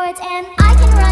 chords and I can run